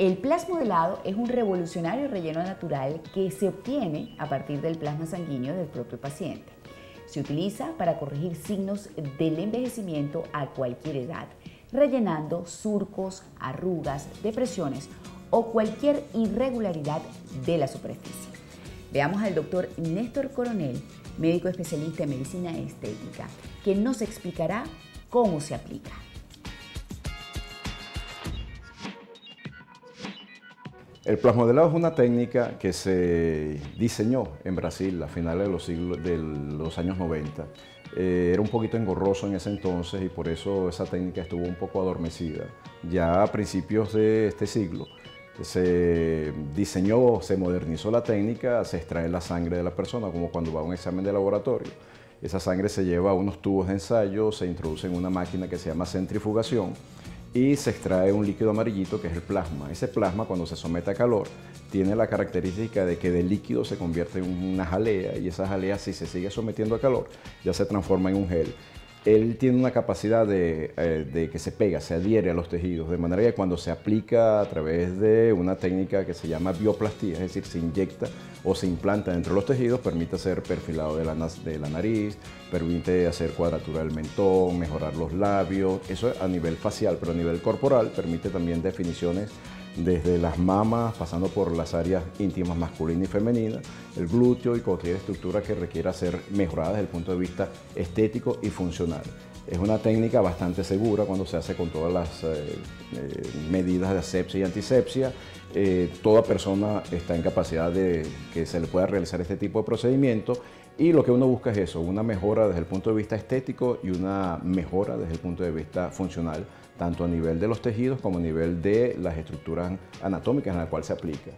El plasmodelado es un revolucionario relleno natural que se obtiene a partir del plasma sanguíneo del propio paciente. Se utiliza para corregir signos del envejecimiento a cualquier edad, rellenando surcos, arrugas, depresiones o cualquier irregularidad de la superficie. Veamos al doctor Néstor Coronel, médico especialista en medicina estética, que nos explicará cómo se aplica. El plasmodelado es una técnica que se diseñó en Brasil a finales de los, siglos, de los años 90. Eh, era un poquito engorroso en ese entonces y por eso esa técnica estuvo un poco adormecida. Ya a principios de este siglo se diseñó, se modernizó la técnica, se extrae la sangre de la persona como cuando va a un examen de laboratorio. Esa sangre se lleva a unos tubos de ensayo, se introduce en una máquina que se llama centrifugación y se extrae un líquido amarillito que es el plasma. Ese plasma cuando se somete a calor tiene la característica de que del líquido se convierte en una jalea y esa jalea si se sigue sometiendo a calor ya se transforma en un gel él tiene una capacidad eh, de, que se pega, se adhiere a los tejidos, de manera que cuando se aplica a través de una técnica que se llama bioplastía, es decir, se inyecta o se implanta dentro de los tejidos, permite hacer perfilado de la, de la nariz, permite hacer cuadratura del mentón, mejorar los labios, eso a nivel facial, pero a nivel corporal permite también definiciones desde las mamas, pasando por las áreas íntimas masculina y femenina, el glúteo y cualquier estructura que requiera ser mejorada desde el punto de vista estético y funcional. Es una técnica bastante segura cuando se hace con todas las eh, eh, medidas de asepsia y antisepsia. Eh, toda persona está en capacidad de que se le pueda realizar este tipo de procedimiento y lo que uno busca es eso, una mejora desde el punto de vista estético y una mejora desde el punto de vista funcional, tanto a nivel de los tejidos como a nivel de las estructuras anatómicas en las cuales se aplica.